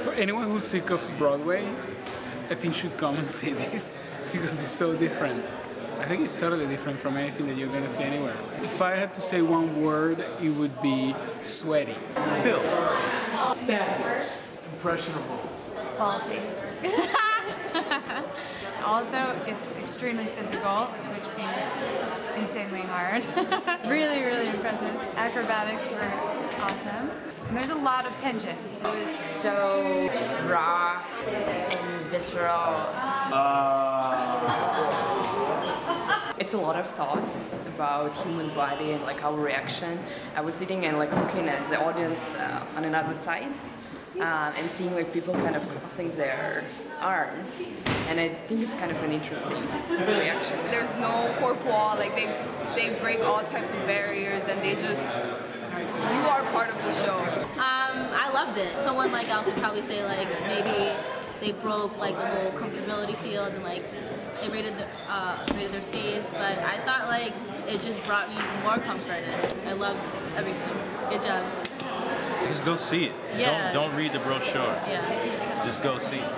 For anyone who's sick of Broadway, I think should come and see this because it's so different. I think it's totally different from anything that you're gonna see anywhere. If I had to say one word, it would be sweaty. Bill. Fabulous. Impressionable. It's quality. also, it's extremely physical, which seems insanely hard. really, really impressive. Acrobatics were awesome. And there's a lot of tension. It was so raw and visceral. It's a lot of thoughts about human body and like our reaction. I was sitting and like looking at the audience uh, on another side uh, and seeing like people kind of crossing their arms, and I think it's kind of an interesting reaction. There's no fourth wall. Like they they break all types of barriers, and they just you are part of the show. Um, I loved it. Someone like else would probably say like maybe they broke like the whole comfortability field and like it rated the, uh, rated their space, but I thought like it just brought me more comfort and I loved everything. Good job. Just go see it. Yeah. Don't don't read the brochure. Yeah. Just go see it.